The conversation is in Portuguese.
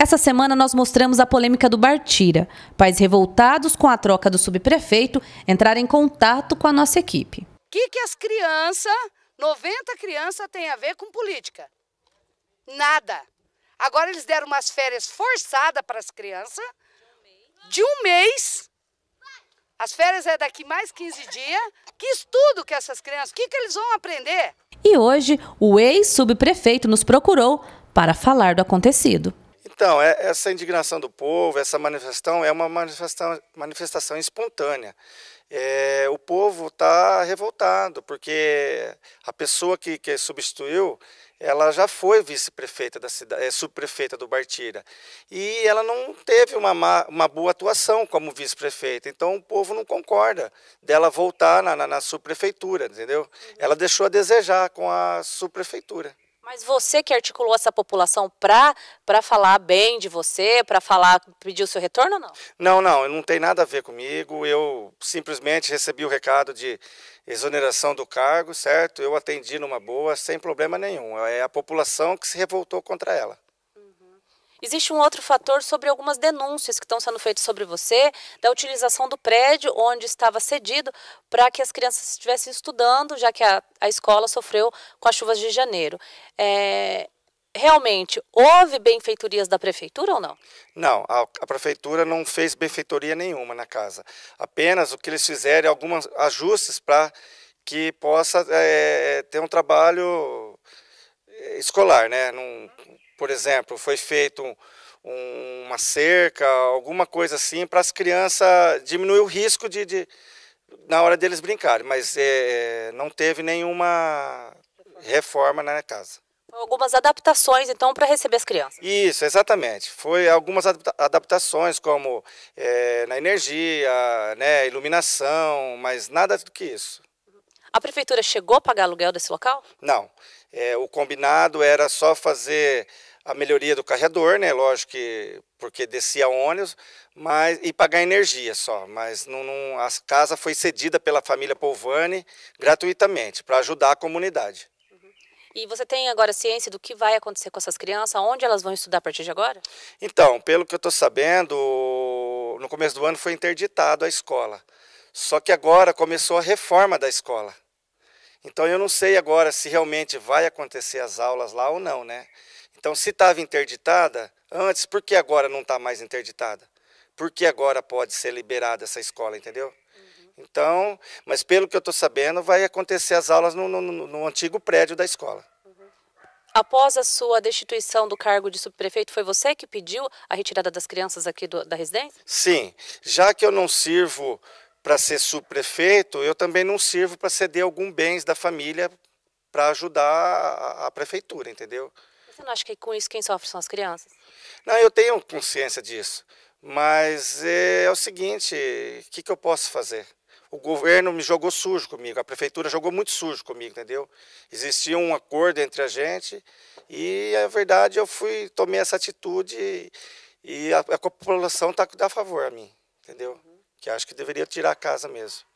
Essa semana nós mostramos a polêmica do Bartira. Pais revoltados com a troca do subprefeito entraram em contato com a nossa equipe. O que, que as crianças, 90 crianças, têm a ver com política? Nada. Agora eles deram umas férias forçadas para as crianças, de um mês. As férias é daqui mais 15 dias. Que estudo que essas crianças, o que, que eles vão aprender? E hoje, o ex-subprefeito nos procurou para falar do acontecido. Então, é, essa indignação do povo, essa manifestação é uma manifestação, manifestação espontânea. É, o povo está revoltado, porque a pessoa que, que substituiu, ela já foi vice-prefeita da cidade, é, subprefeita do Bartira, e ela não teve uma, uma boa atuação como vice-prefeita, então o povo não concorda dela voltar na, na, na subprefeitura, entendeu? Ela deixou a desejar com a subprefeitura. Mas você que articulou essa população para falar bem de você, para falar, pedir o seu retorno ou não? Não, não, não tem nada a ver comigo. Eu simplesmente recebi o recado de exoneração do cargo, certo? Eu atendi numa boa, sem problema nenhum. É a população que se revoltou contra ela. Existe um outro fator sobre algumas denúncias que estão sendo feitas sobre você, da utilização do prédio onde estava cedido para que as crianças estivessem estudando, já que a, a escola sofreu com as chuvas de janeiro. É, realmente, houve benfeitorias da prefeitura ou não? Não, a, a, prefeitura não fez benfeitoria nenhuma na casa. Apenas o que eles fizeram é alguns ajustes para que possa é, ter um trabalho escolar, né? Num, por exemplo, foi feito um, uma cerca, alguma coisa assim, para as crianças diminuir o risco de, de na hora deles brincarem, mas é, não teve nenhuma reforma na casa. Algumas adaptações, então, para receber as crianças. Isso, exatamente. Foi algumas adaptações, como é, na energia, né, iluminação, mas nada do que isso. A prefeitura chegou a pagar aluguel desse local? Não. É, o combinado era só fazer a melhoria do carregador, né? Lógico que porque descia ônibus, mas e pagar energia só. Mas não, não, a casa foi cedida pela família Polvani gratuitamente para ajudar a comunidade. E você tem agora ciência do que vai acontecer com essas crianças? Onde elas vão estudar a partir de agora? Então, pelo que eu estou sabendo, no começo do ano foi interditado a escola. Só que agora começou a reforma da escola. Então eu não sei agora se realmente vai acontecer as aulas lá ou não, né? Então, se estava interditada antes, por que agora não está mais interditada? Por que agora pode ser liberada essa escola, entendeu? Uhum. Então, mas pelo que eu estou sabendo, vai acontecer as aulas no, no, no antigo prédio da escola. Uhum. Após a sua destituição do cargo de subprefeito, foi você que pediu a retirada das crianças aqui do, da residência? Sim, já que eu não sirvo para ser subprefeito, eu também não sirvo para ceder algum bens da família para ajudar a, a prefeitura, entendeu? Você não acha que com isso quem sofre são as crianças? Não, eu tenho consciência disso. Mas é, é o seguinte, o que, que eu posso fazer? O governo me jogou sujo comigo, a prefeitura jogou muito sujo comigo, entendeu? Existia um acordo entre a gente e, a verdade, eu fui, tomei essa atitude e a, a população está a favor a mim, entendeu? Que acho que deveria tirar a casa mesmo.